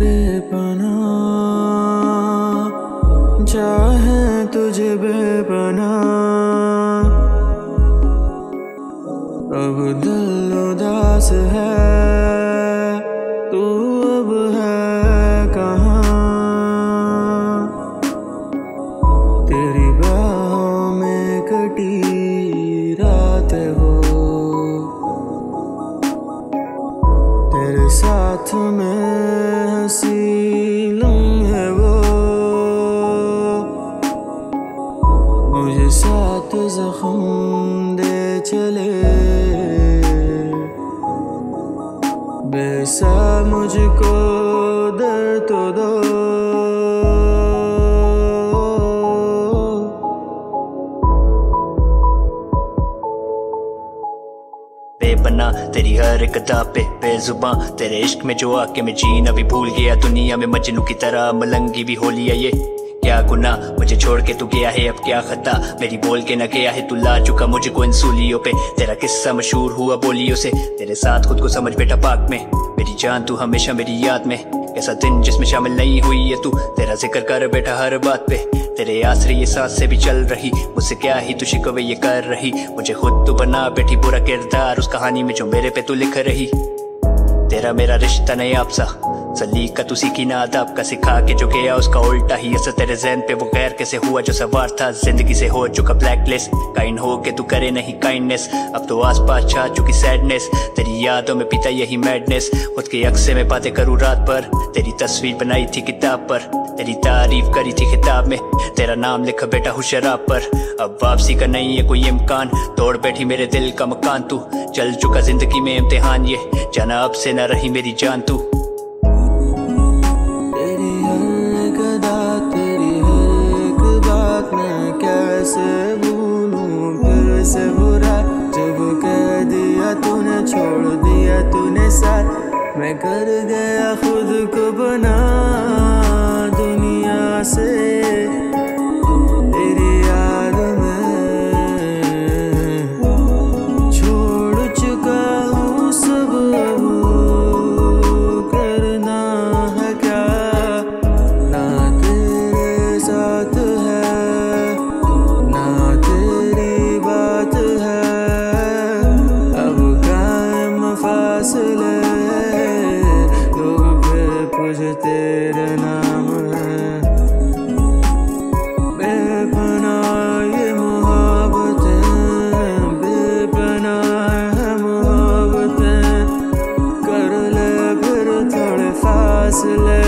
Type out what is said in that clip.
बेपना। चाहे तुझे बेपना। अब दिल उदास है तू जख्म दे चले। बेसा मुझको दर्द तो दो। बेपना तेरी हर एक अदा पे बेजुबां तेरे इश्क में जो आके मैं जीना भी भूल गया। दुनिया में मजनू की तरह, मलंगी भी हो लिया ये। क्या गुना मुझे छोड़ के तू गया है, अब क्या खता? मेरी बोल के न गया है, तू ला चुका मुझको इन सूलियों पे। तेरा किस्सा मशहूर हुआ बोलियों से। तेरे साथ खुद को समझ बेटा पाक में। मेरी जान तू हमेशा मेरी याद में। ऐसा दिन जिसमें शामिल नहीं हुई है तू। तेरा ज़िक्र कर बेटा हर बात पे। तेरे आसरे ये सांस से भी चल रही। मुझसे क्या ही तू शिकवे ये कर रही। मुझे खुद तू बना बैठी बुरा किरदार। उस कहानी में जो मेरे पे तू लिख रही। तेरा मेरा रिश्ता नहीं आपसा सलीका तू सीखी ना अदब का सिखा के जो गया उसका उल्टा ही असर तेरे जहन पे वो गैर कैसे हुआ जो सवार था ज़िंदगी से हो चुका ब्लैक लिस्ट काइन हो के तू करे नहीं काइंडनेस अब तो आस पास छा चुकी सैडनेस तेरी यादों में पीता यही मैडनेस खुद के अक्से में बातें करूँ रात पर तेरी तस्वीर बनाई थी किताब पर तेरी तारीफ़ करी थी किताब में तेरा नाम लिखा बेटा हूँ शराब पर अब वापसी का नहीं है कोई इम्कान तोड़ बैठी मेरे दिल का मकान तू चल चुका ज़िंदगी में इम्तिहान ये जाना अब से न रही मेरी जान तू छोड़ दिया तूने साथ। मैं कर गया खुद को बना। दुनिया तेरा नाम है। बेपना ये कर ले फिर थोड़े फासले।